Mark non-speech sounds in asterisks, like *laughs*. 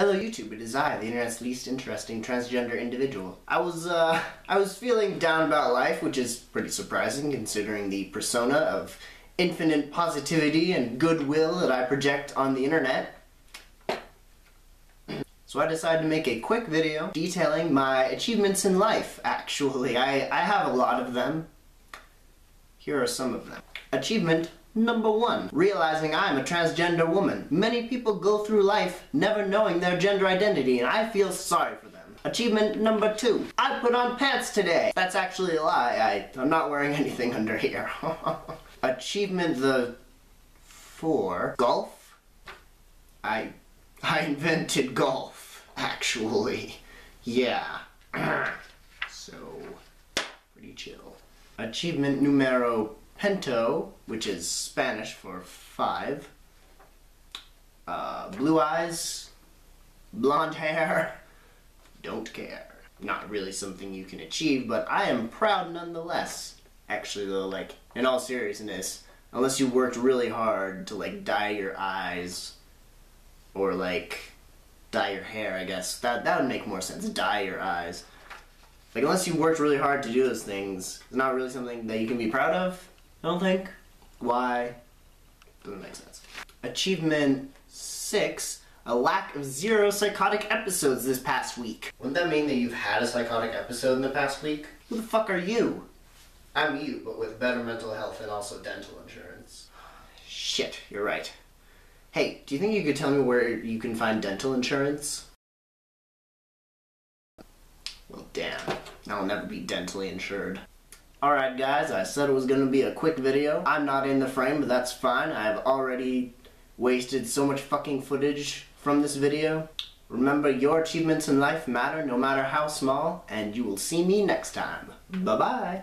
Hello YouTube, it is I, the internet's least interesting transgender individual. I was, uh, I was feeling down about life, which is pretty surprising considering the persona of infinite positivity and goodwill that I project on the internet. So I decided to make a quick video detailing my achievements in life, actually. I, I have a lot of them. Here are some of them. Achievement Number one, realizing I'm a transgender woman. Many people go through life never knowing their gender identity, and I feel sorry for them. Achievement number two, I put on pants today. That's actually a lie. I, I'm not wearing *laughs* anything under here. *laughs* Achievement the four, golf. I, I invented golf, actually. Yeah. *clears throat* so, pretty chill. Achievement numero Pento, which is Spanish for five. Uh, blue eyes, blonde hair, *laughs* don't care. Not really something you can achieve, but I am proud nonetheless. Actually though, like, in all seriousness, unless you worked really hard to like dye your eyes, or like, dye your hair, I guess, that, that would make more sense, dye your eyes. Like, unless you worked really hard to do those things, it's not really something that you can be proud of. I don't think. Why? Doesn't make sense. Achievement 6, a lack of zero psychotic episodes this past week. Wouldn't that mean that you've had a psychotic episode in the past week? Who the fuck are you? I'm you, but with better mental health and also dental insurance. Shit, you're right. Hey, do you think you could tell me where you can find dental insurance? Well, damn. I'll never be dentally insured. Alright guys, I said it was going to be a quick video. I'm not in the frame, but that's fine. I've already wasted so much fucking footage from this video. Remember, your achievements in life matter no matter how small, and you will see me next time. Bye-bye.